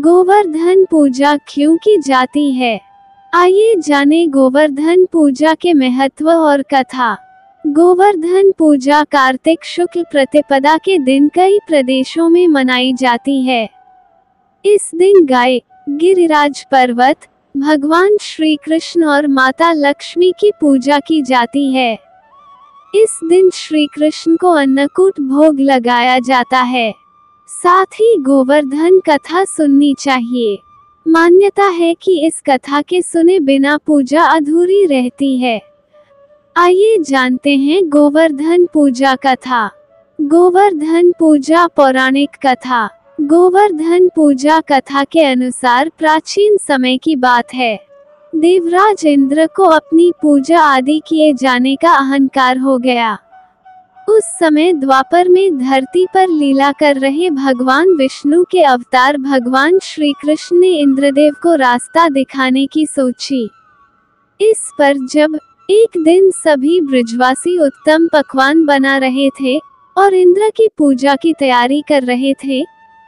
गोवर्धन पूजा क्यों की जाती है? आइए जाने गोवर्धन पूजा के महत्व और कथा। गोवर्धन पूजा कार्तिक शुक्ल प्रतिपदा के दिन कई प्रदेशों में मनाई जाती है। इस दिन गाय, गिरिराज पर्वत, भगवान श्री कृष्ण और माता लक्ष्मी की पूजा की जाती है। इस दिन श्री कृष्ण को अन्नकूट भोग लगाया जाता है। साथ ही गोवर्धन कथा सुननी चाहिए। मान्यता है कि इस कथा के सुने बिना पूजा अधूरी रहती है। आइए जानते हैं गोवर्धन पूजा कथा। गोवर्धन पूजा पौराणिक कथा। गोवर्धन पूजा कथा के अनुसार प्राचीन समय की बात है। देवराज इंद्र को अपनी पूजा आदि किए जाने का अहंकार हो गया। उस समय द्वापर में धरती पर लीला कर रहे भगवान विष्णु के अवतार भगवान श्री कृष्ण ने इंद्रदेव को रास्ता दिखाने की सोची। इस पर जब एक दिन सभी ब्रिजवासी उत्तम पकवान बना रहे थे और इंद्र की पूजा की तैयारी कर रहे थे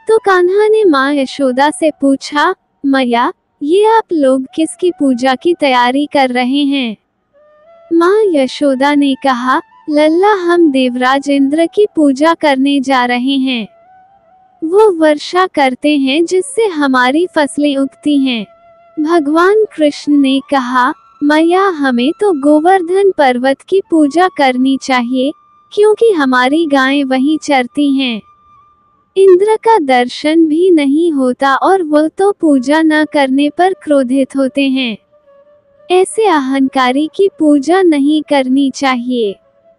तो कान्हा ने माँ यशोदा से पूछा, मैया, ये आप लोग किसकी पूजा की तैयारी कर रहे हैं? माँ यशोदा ने कहा लल्ला हम देवराज इंद्र की पूजा करने जा रहे हैं। वो वर्षा करते हैं जिससे हमारी फ़सलें उगती हैं। भगवान कृष्ण ने कहा, मैया, हमें तो गोवर्धन पर्वत की पूजा करनी चाहिए, क्योंकि हमारी गायें वहीं चरती हैं। इंद्र का दर्शन भी नहीं होता और वो तो पूजा न करने पर क्रोधित होते हैं। ऐसे अहंकारी की पूजा नहीं करनी चाहिए।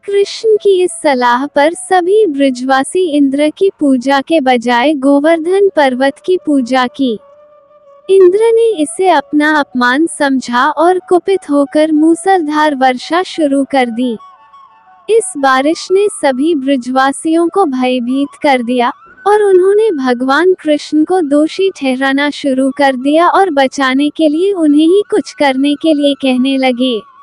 कृष्ण की इस सलाह पर सभी ब्रिजवासी इंद्र की पूजा के बजाय गोवर्धन पर्वत की पूजा की। इंद्र ने इसे अपना अपमान समझा और कुपित होकर मूसलधार वर्षा शुरू कर दी। इस बारिश ने सभी ब्रिजवासियों को भयभीत कर दिया और उन्होंने भगवान कृष्ण को दोषी ठहराना शुरू कर दिया और बचाने के लिए उन्हें ही कुछ करने के लिए कहने लगे।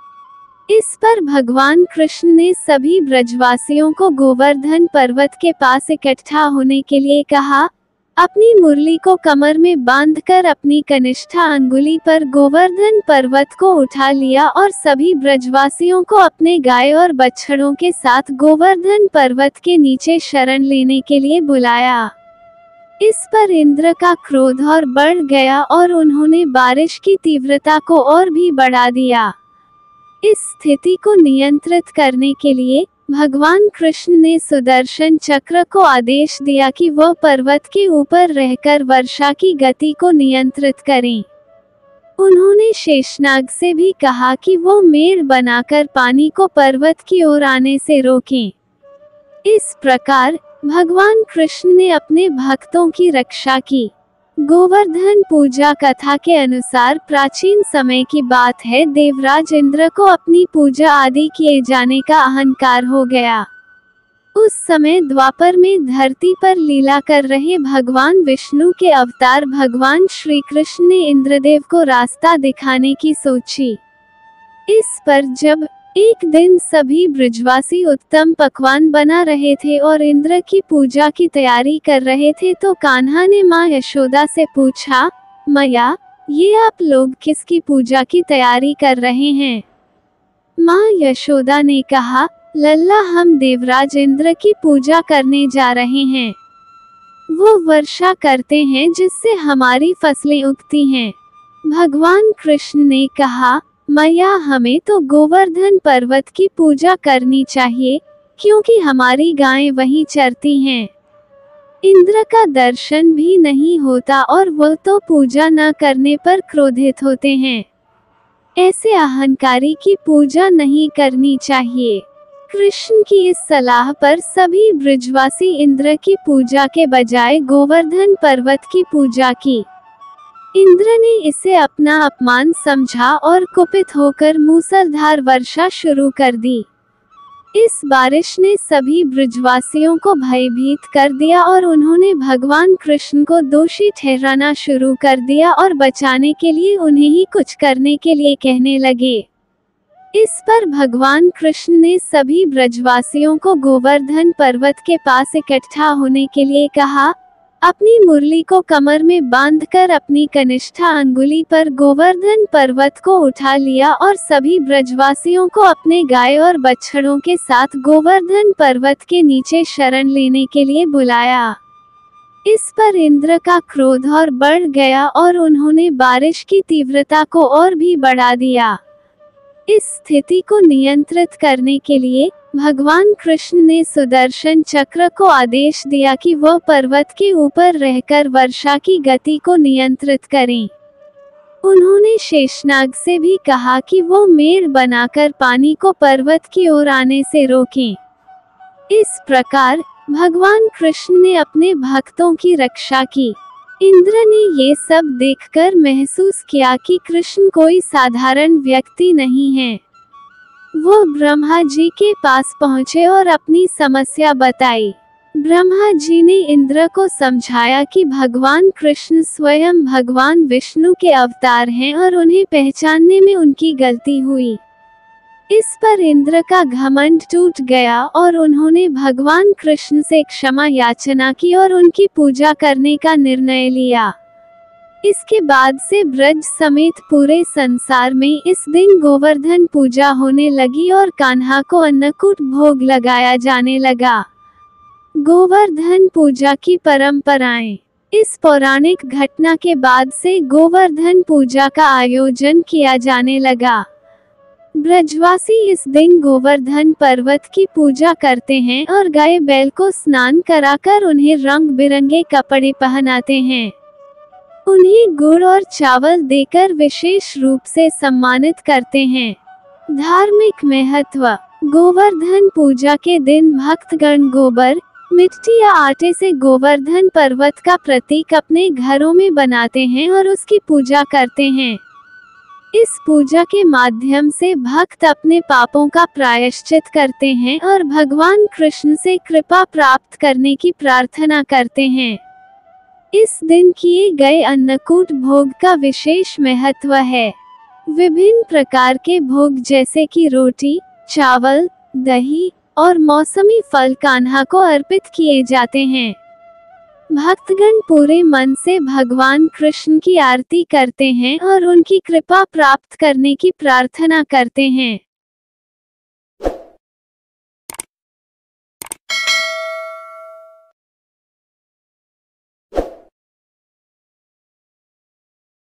इस पर भगवान कृष्ण ने सभी ब्रजवासियों को गोवर्धन पर्वत के पास इकट्ठा होने के लिए कहा, अपनी मुरली को कमर में बांधकर अपनी कनिष्ठा अंगुली पर गोवर्धन पर्वत को उठा लिया और सभी ब्रजवासियों को अपने गाय और बछड़ों के साथ गोवर्धन पर्वत के नीचे शरण लेने के लिए बुलाया। इस पर इंद्र का क्रोध और बढ़ गया और उन्होंने बारिश की तीव्रता को और भी बढ़ा दिया। इस स्थिति को नियंत्रित करने के लिए भगवान कृष्ण ने सुदर्शन चक्र को आदेश दिया कि वह पर्वत के ऊपर रहकर वर्षा की गति को नियंत्रित करें उन्होंने शेषनाग से भी कहा कि वो मेड़ बनाकर पानी को पर्वत की ओर आने से रोकें। इस प्रकार भगवान कृष्ण ने अपने भक्तों की रक्षा की गोवर्धन पूजा कथा के अनुसार प्राचीन समय की बात है देवराज इंद्र को अपनी पूजा आदि किए जाने का अहंकार हो गया। उस समय द्वापर में धरती पर लीला कर रहे भगवान विष्णु के अवतार भगवान श्री कृष्ण ने इंद्रदेव को रास्ता दिखाने की सोची। इस पर जब एक दिन सभी ब्रिजवासी उत्तम पकवान बना रहे थे और इंद्र की पूजा की तैयारी कर रहे थे तो कान्हा ने माँ यशोदा से पूछा, मैया, ये आप लोग किसकी पूजा की तैयारी कर रहे हैं? माँ यशोदा ने कहा, लल्ला, हम देवराज इंद्र की पूजा करने जा रहे हैं। वो वर्षा करते हैं जिससे हमारी फ़सलें उगती हैं। भगवान कृष्ण ने कहा मैया, हमें तो गोवर्धन पर्वत की पूजा करनी चाहिए, क्योंकि हमारी गायें वहीं चरती हैं। इंद्र का दर्शन भी नहीं होता और वह तो पूजा न करने पर क्रोधित होते हैं। ऐसे अहंकारी की पूजा नहीं करनी चाहिए। कृष्ण की इस सलाह पर सभी ब्रिजवासी इंद्र की पूजा के बजाय गोवर्धन पर्वत की पूजा की। इंद्र ने इसे अपना अपमान समझा और कुपित होकर मूसलधार वर्षा शुरू कर दी। इस बारिश ने सभी ब्रिजवासियों को भयभीत कर दिया और उन्होंने भगवान कृष्ण को दोषी ठहराना शुरू कर दिया और बचाने के लिए उन्हें ही कुछ करने के लिए कहने लगे। इस पर भगवान कृष्ण ने सभी ब्रजवासियों को गोवर्धन पर्वत के पास इकट्ठा होने के लिए कहा अपनी मुरली को कमर में बांधकर अपनी कनिष्ठा अंगुली पर गोवर्धन पर्वत को उठा लिया और सभी ब्रजवासियों को अपने गाय और बछड़ों के साथ गोवर्धन पर्वत के नीचे शरण लेने के लिए बुलाया। इस पर इंद्र का क्रोध और बढ़ गया और उन्होंने बारिश की तीव्रता को और भी बढ़ा दिया। इस स्थिति को नियंत्रित करने के लिए भगवान कृष्ण ने सुदर्शन चक्र को आदेश दिया कि वह पर्वत के ऊपर रहकर वर्षा की गति को नियंत्रित करें। उन्होंने शेषनाग से भी कहा कि वो मेड़ बनाकर पानी को पर्वत की ओर आने से रोकें। इस प्रकार भगवान कृष्ण ने अपने भक्तों की रक्षा की। इंद्र ने ये सब देखकर महसूस किया कि कृष्ण कोई साधारण व्यक्ति नहीं है। वो ब्रह्मा जी के पास पहुँचे और अपनी समस्या बताई। ब्रह्मा जी ने इंद्र को समझाया कि भगवान कृष्ण स्वयं भगवान विष्णु के अवतार हैं और उन्हें पहचानने में उनकी गलती हुई। इस पर इंद्र का घमंड टूट गया और उन्होंने भगवान कृष्ण से क्षमा याचना की और उनकी पूजा करने का निर्णय लिया। इसके बाद से ब्रज समेत पूरे संसार में इस दिन गोवर्धन पूजा होने लगी और कान्हा को अन्नकूट भोग लगाया जाने लगा। गोवर्धन पूजा की परंपराएँ। इस पौराणिक घटना के बाद से गोवर्धन पूजा का आयोजन किया जाने लगा। ब्रजवासी इस दिन गोवर्धन पर्वत की पूजा करते हैं और गाय बैल को स्नान कराकर उन्हें रंग बिरंगे कपड़े पहनाते हैं। उन्हें गुड़ और चावल देकर विशेष रूप से सम्मानित करते हैं। धार्मिक महत्व, गोवर्धन पूजा के दिन भक्तगण गोबर, मिट्टी या आटे से गोवर्धन पर्वत का प्रतीक अपने घरों में बनाते हैं और उसकी पूजा करते हैं। इस पूजा के माध्यम से भक्त अपने पापों का प्रायश्चित करते हैं और भगवान कृष्ण से कृपा प्राप्त करने की प्रार्थना करते हैं। इस दिन किए गए अन्नकूट भोग का विशेष महत्व है। विभिन्न प्रकार के भोग जैसे कि रोटी, चावल, दही और मौसमी फल कान्हा को अर्पित किए जाते हैं। भक्तगण पूरे मन से भगवान कृष्ण की आरती करते हैं और उनकी कृपा प्राप्त करने की प्रार्थना करते हैं।